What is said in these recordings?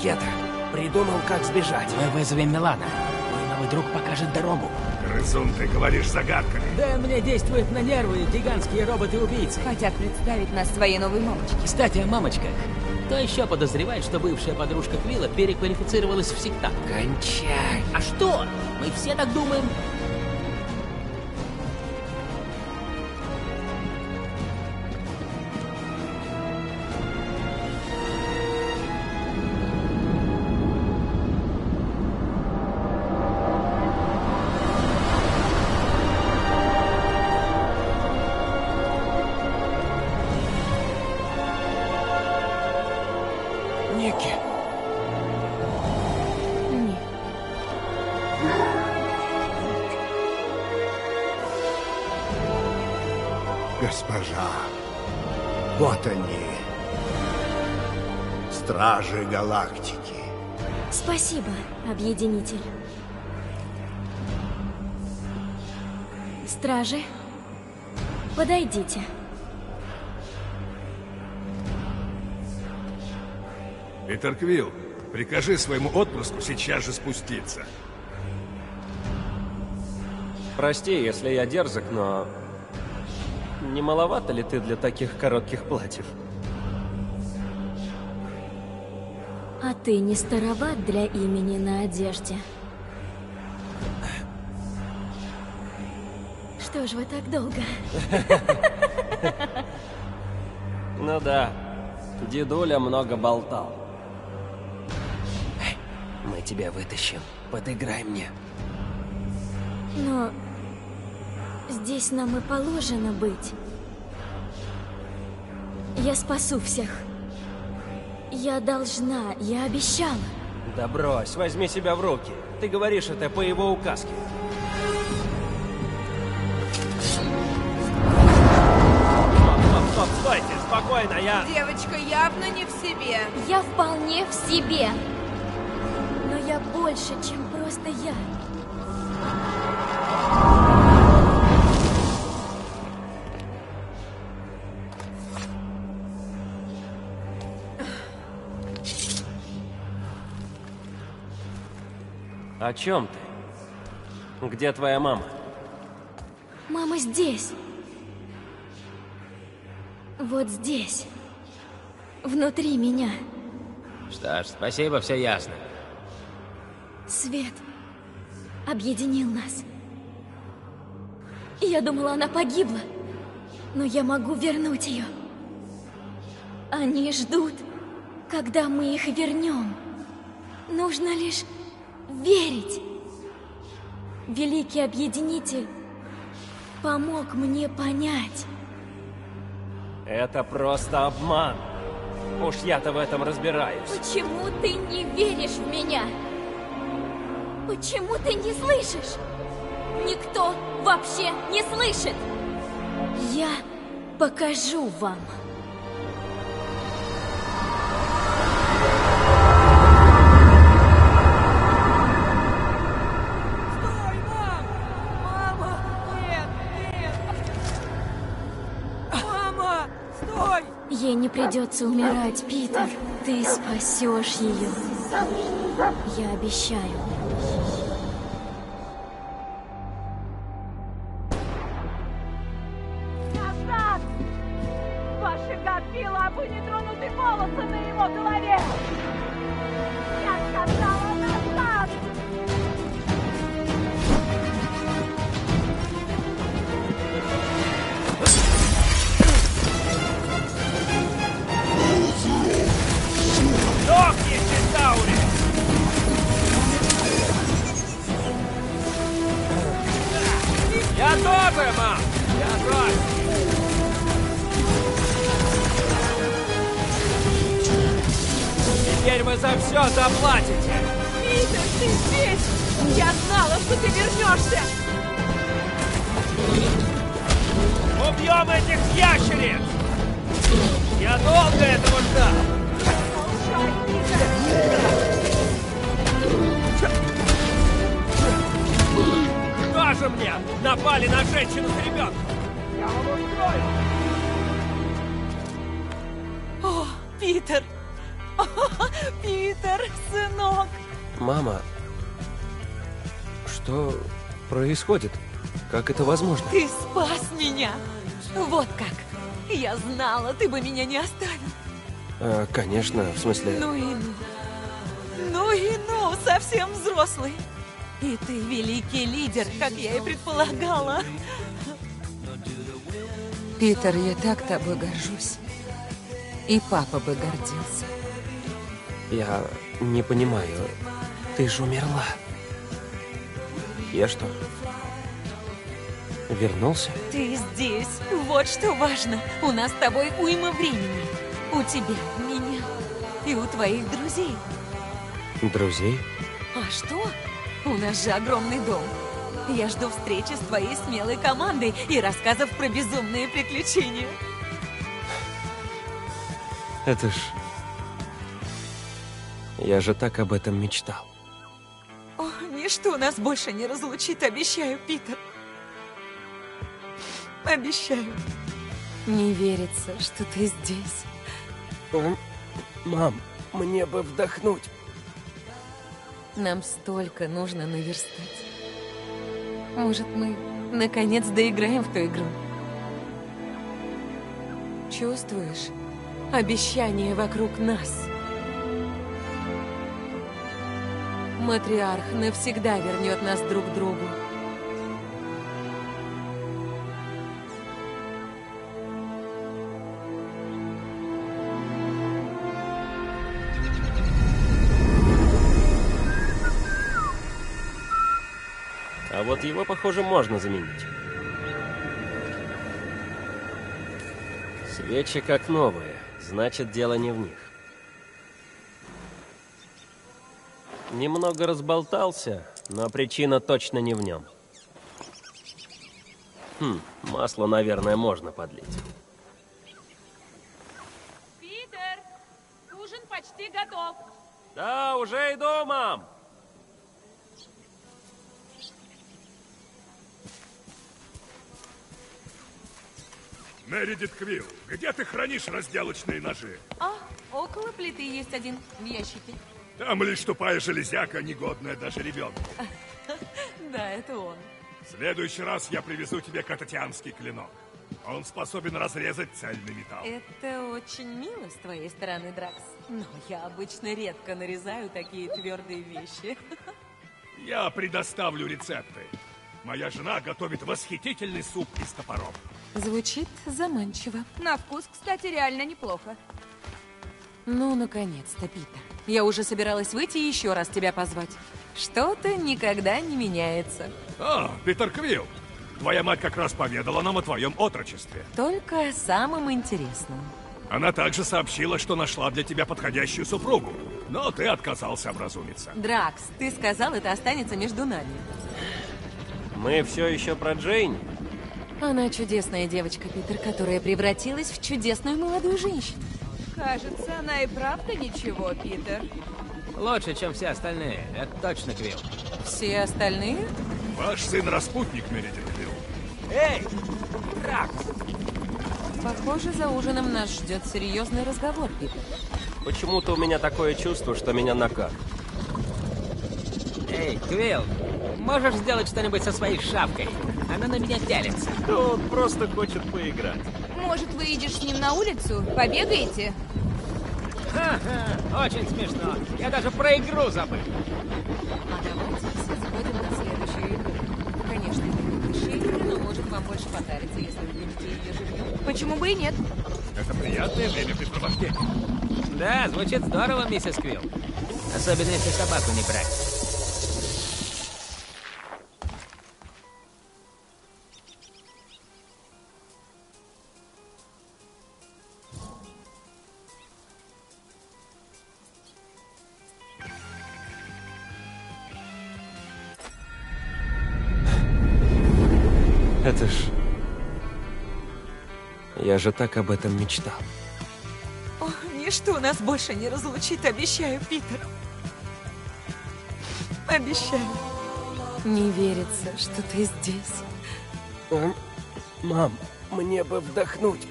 ракета. Придумал, как сбежать. Мы вызовем Милана. Мой новый друг покажет дорогу. Грызун, ты говоришь загадками. Да, мне действуют на нервы гигантские роботы-убийцы. Хотят представить нас своей новой мамочке. Кстати, о мамочках. Кто еще подозревает, что бывшая подружка Квилла переквалифицировалась в сектант? Кончай. А что? Мы все так думаем. Госпожа, вот они. Стражи Галактики. Спасибо, объединитель. Стражи, подойдите. Питер Квилл, прикажи своему отпрыску сейчас же спуститься. Прости, если я дерзок, но... Не маловато ли ты для таких коротких платьев? А ты не староват для имени на одежде? Что ж вы так долго? Ну да, дедуля много болтал. Мы тебя вытащим. Подыграй мне. Но здесь нам и положено быть. Я спасу всех. Я должна, я обещала. Да брось, возьми себя в руки. Ты говоришь это по его указке. Стоп, стоп, стоп, стойте, спокойно, я... Девочка явно не в себе. Я вполне в себе. Но я больше, чем просто я. О чем ты? Где твоя мама? Мама здесь. Вот здесь. Внутри меня. Что ж, спасибо, все ясно. Свет объединил нас. Я думала, она погибла, но я могу вернуть ее. Они ждут, когда мы их вернем. Нужно лишь верить. Великий Объединитель помог мне понять. Это просто обман. Уж я-то в этом разбираюсь. Почему ты не веришь в меня? Почему ты не слышишь? Никто вообще не слышит. Я покажу вам. Ей не придется умирать, Питер. Ты спасешь ее. Я обещаю. Что же мне? Напали на женщину с ребенком! Я вам устрою! О, Питер! Питер, сынок. Мама, что происходит? Как это возможно? Ты спас меня. Вот как. Я знала, ты бы меня не оставил. А, конечно, в смысле... Ну и ну. Ну и ну, совсем взрослый. И ты великий лидер, как я и предполагала. Питер, я так тобой горжусь. И папа бы гордился. Я не понимаю. Ты же умерла. Я что? Вернулся? Ты здесь. Вот что важно. У нас с тобой уйма времени. У тебя, у меня и у твоих друзей. Друзей? А что? У нас же огромный дом. Я жду встречи с твоей смелой командой и рассказов про безумные приключения. Это ж... Я же так об этом мечтал. О, ничто нас больше не разлучит, обещаю, Питер. Обещаю. Не верится, что ты здесь. М, Мам, мне бы вдохнуть. Нам столько нужно наверстать. Может, мы наконец доиграем в ту игру? Чувствуешь? Обещание вокруг нас. Матриарх навсегда вернет нас друг к другу. Вот его, похоже, можно заменить. Свечи как новые, значит, дело не в них. Немного разболтался, но причина точно не в нем. Хм, масло, наверное, можно подлить. Питер, ужин почти готов. Да, уже иду, мам! Мередит Квилл, где ты хранишь разделочные ножи? А, около плиты есть один в ящике. Там лишь тупая железяка, негодная даже ребенку. Да, это он. В следующий раз я привезу тебе кататианский клинок. Он способен разрезать цельный металл. Это очень мило с твоей стороны, Дракс. Но я обычно редко нарезаю такие твердые вещи. Я предоставлю рецепты. Моя жена готовит восхитительный суп из топоров. Звучит заманчиво. На вкус, кстати, реально неплохо. Ну, наконец-то, Питер. Я уже собиралась выйти и еще раз тебя позвать. Что-то никогда не меняется. А, Питер Квилл, твоя мать как раз поведала нам о твоем отрочестве. Только самым интересным. Она также сообщила, что нашла для тебя подходящую супругу. Но ты отказался образумиться. Дракс, ты сказал, это останется между нами. Мы все еще про Джейн? Она чудесная девочка, Питер, которая превратилась в чудесную молодую женщину. Кажется, она и правда ничего, Питер. Лучше, чем все остальные. Это точно Квилл. Все остальные? Ваш сын распутник, Мередит Квилл. Эй! Драк! Похоже, за ужином нас ждет серьезный разговор, Питер. Почему-то у меня такое чувство, что меня накат. Эй, Квилл, можешь сделать что-нибудь со своей шапкой? Она на меня пялится. Он просто хочет поиграть. Может, выйдешь с ним на улицу? Побегаете? Ха-ха, очень смешно. Я даже про игру забыл. А давайте все сходим на следующую игру. Конечно, это не игра, но может вам больше понравится, если вы будете ее живьем. Почему бы и нет? Это приятное времяпрепровождение. Да, звучит здорово, миссис Квилл. Особенно если собаку не брать. Же так об этом мечтал. О, ничто нас больше не разлучит, обещаю, Питер. Обещаю. Не верится, что ты здесь. М, Мам, мне бы вдохнуть.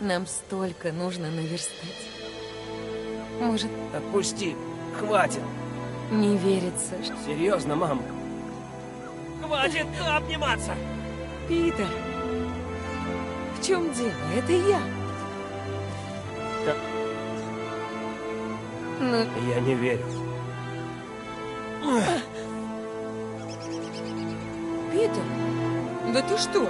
Нам столько нужно наверстать. Может, Отпусти. Хватит. не верится. что- Серьезно, мам. Хватит обниматься. Питер! В чем дело? Это я. Да. Ну, Я не верю. Питер, да ты что?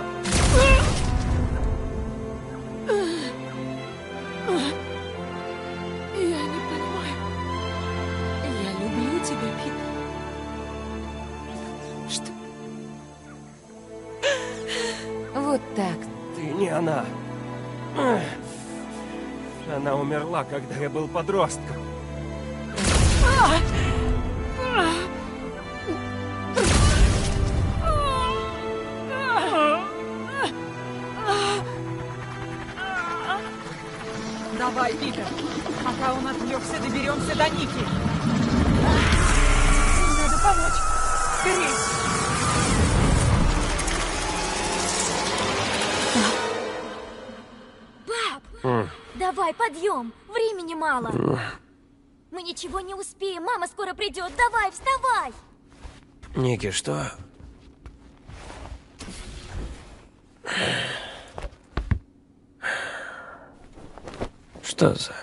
Умерла, когда я был подростком. Давай, Питер. Пока он отвлекся, доберемся до Ники. Надо помочь. Скорей. Пап! Давай, подъем! Мало! Мы ничего не успеем, мама скоро придет! Давай, вставай! Ники, что? Что за...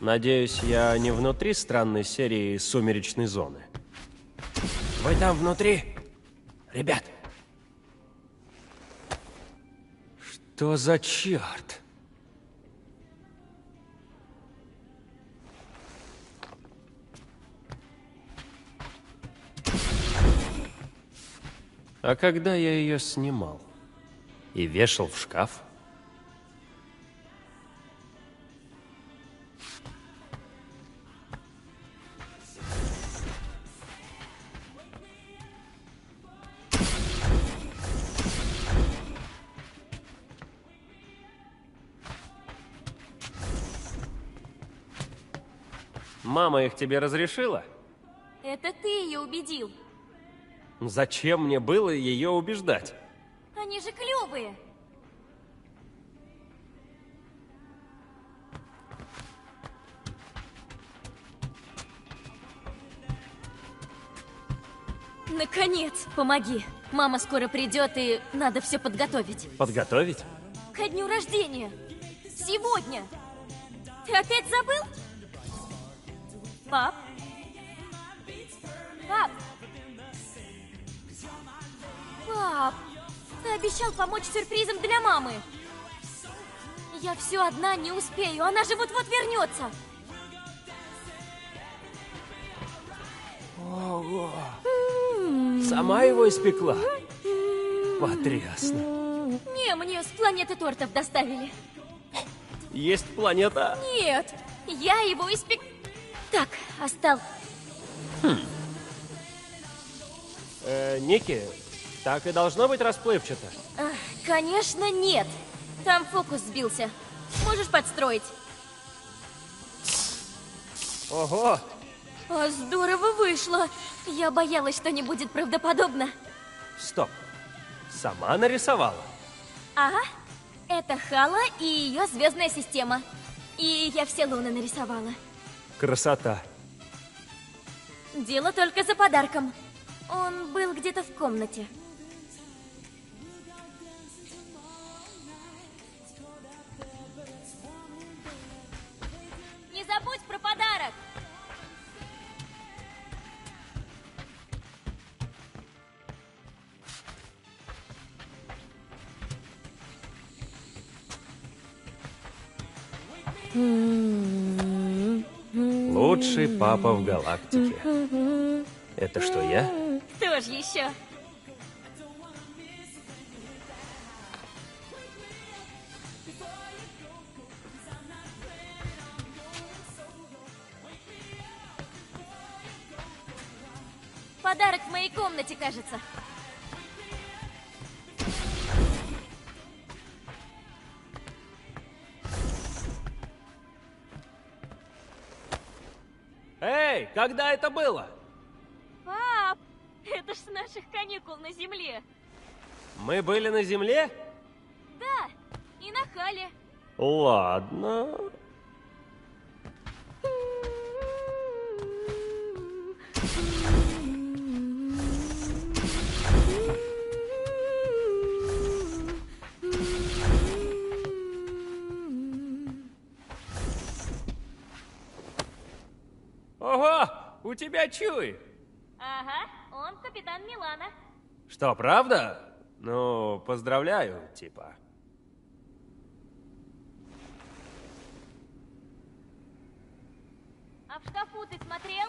Надеюсь, я не внутри странной серии «Сумеречной зоны». Вы там внутри? Ребят, Что за черт? А когда я ее снимал и вешал в шкаф? Мама их тебе разрешила? Это ты ее убедил. Зачем мне было ее убеждать? Они же клевые. Наконец, помоги. Мама скоро придет, и надо все подготовить. Подготовить? Ко дню рождения. Сегодня. Ты опять забыл? Пап? Пап? Пап, ты обещал помочь сюрпризом для мамы. Я все одна не успею, она же вот-вот вернется. Ого. Сама его испекла? Потрясно. Не, мне с планеты тортов доставили. Есть планета. Нет, я его испек... Так, остал. Э, Ники, так и должно быть расплывчато. Ах, конечно, нет. Там фокус сбился. Можешь подстроить? Ого! А здорово вышло. Я боялась, что не будет правдоподобно. Стоп. Сама нарисовала. Ага. Это Хала и ее звездная система. И я все луны нарисовала. Красота. Дело только за подарком. Он был где-то в комнате. Лучший папа в галактике. Это что, я? Кто же еще? Подарок в моей комнате, кажется. Когда это было? Пап, это ж с наших каникул на земле. Мы были на Земле? Да, и на Хале. Ладно. У тебя чуй. Ага, он капитан Милана. Что, правда? Ну, поздравляю, типа. А в шкафу ты смотрел?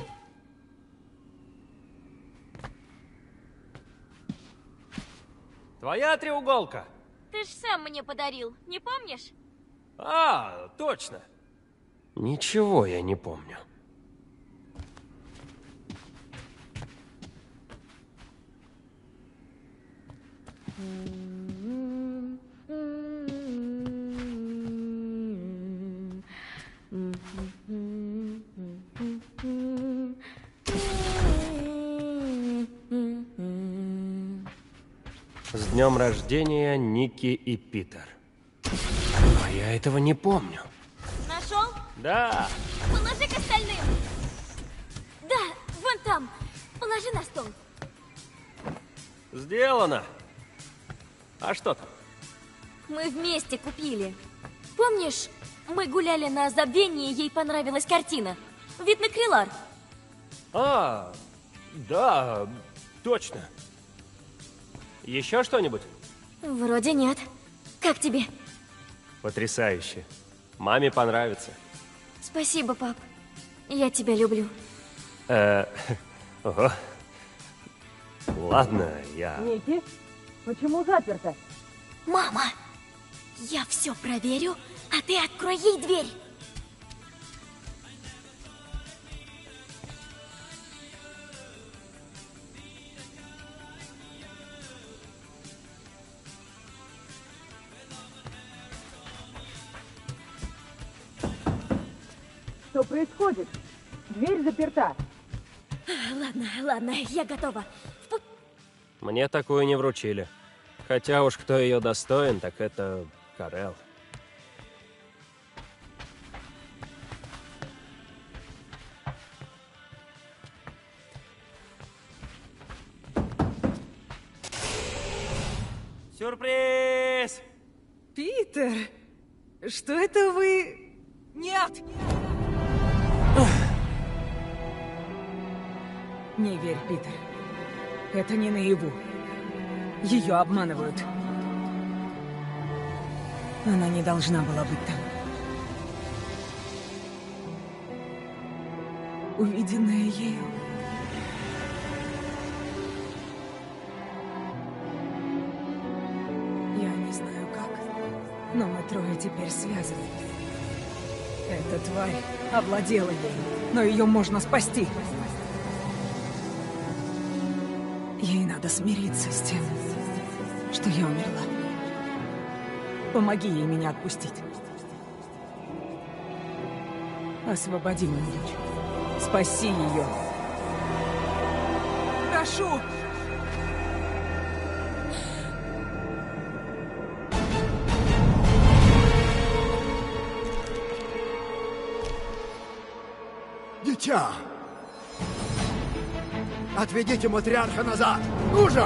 Твоя треуголка. Ты ж сам мне подарил, не помнишь? А, точно. Ничего я не помню. С днем рождения, Ники и Питер. А я этого не помню. Нашел? Да, Положи к остальным. Да, вон там. Положи на стол. сделано. А что там? Мы вместе купили. Помнишь, мы гуляли на забвении, ей понравилась картина. Вид на Крилар. А, да, точно. Еще что-нибудь? Вроде нет. Как тебе? Потрясающе. Маме понравится. Спасибо, пап. Я тебя люблю. Э, ого. Ладно, я... Ники, почему заперто? Мама, я все проверю, а ты открой ей дверь. Что происходит? Дверь заперта. Ладно, ладно, я готова. Мне такую не вручили. Хотя уж кто ее достоин, так это Карел. Сюрприз! Питер, что это вы... Нет! Не верь, Питер. Это не наяву. Ее обманывают. Она не должна была быть там. Увиденное ею... Я не знаю как, но мы трое теперь связаны. Эта тварь овладела ей, но ее можно спасти. Ей надо смириться с тем, что я умерла. Помоги ей меня отпустить. Освободи мою дочь. Спаси ее. Прошу! Дитя! Отведите матриарха назад! Ну же!